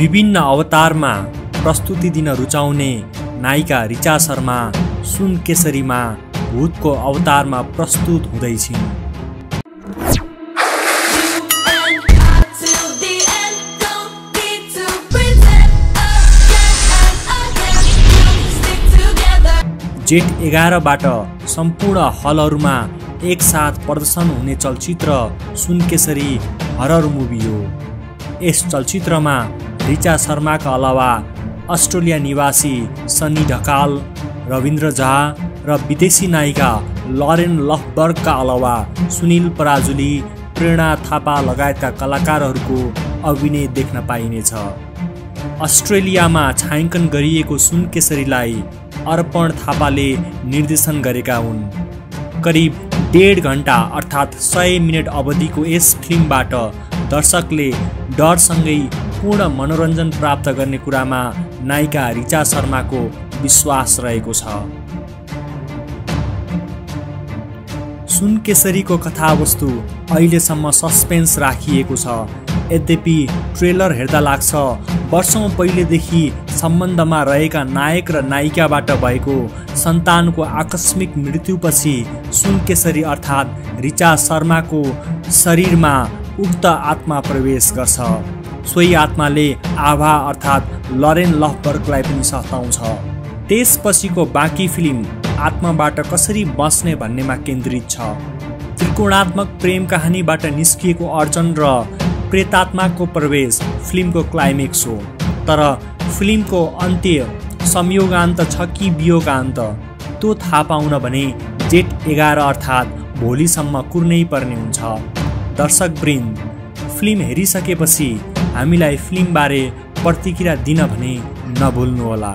विभिन्न अवतारमा प्रस्तुति दिन रुचाउने नायिका रिचा शर्मा सुन केसरीमा भूतको अवतारमा प्रस्तुत हुँदैछिन्. जेठ एघारबाट सम्पूर्ण हलहरूमा एकसाथ प्रदर्शन हुने चलचित्र सुनकेसरी हरर मुभी हो यस चलचित्रमा रिचा शर्माका अलावा अस्ट्रेलिया निवासी सनी ढकाल रविन्द्र झा र विदेशी नायिका लरेन लफबर्गका अलावा सुनिल पराजुली प्रेरणा थापा लगायतका कलाकारहरूको अभिनय देख्न पाइनेछ। अस्ट्रेलियामा छायाङ्कन गरिएको सुनकेसरीलाई अर्पण थापाले निर्देशन गरेका हुन्। करिब डेढ घन्टा अर्थात् सय मिनट अवधिको यस फिल्मबाट दर्शकले डरसँगै पूर्ण मनोरञ्जन प्राप्त गर्ने कुरामा नायिका रिचा शर्माको विश्वास रहेको छ। सुनकेसरीको कथावस्तु अहिलेसम्म सस्पेन्स राखिएको छ। यद्यपि ट्रेलर हेर्दा लाग्छ वर्षौँ पहिलेदेखि सम्बन्धमा रहेका नायक र नायिकाबाट भएको सन्तानको आकस्मिक मृत्युपछि सुनकेसरी अर्थात् रिचा शर्माको शरीरमा उक्त आत्मा प्रवेश गर्छ। सोही आत्माले आभा अर्थात् लरेन लफबर्गलाई पनि सताउँछ। त्यसपछिको बाँकी फिल्म आत्माबाट कसरी बस्ने भन्नेमा केन्द्रित छ। त्रिकोणात्मक प्रेम कहानीबाट निस्किएको अर्जन र प्रेतात्माको प्रवेश फिल्मको क्लाइमेक्स हो। तर फिल्मको अन्त्य संयोगान्त छ कि वियोगान्त? त्यो थाहा पाउन भने जेठ एघार अर्थात् भोलिसम्म कुर्नै पर्ने हुन्छ। दर्शक वृन्द फिल्म हेरिसकेपछि हामीलाई फिल्मबारे प्रतिक्रिया दिन भने नभुल्नुहोला।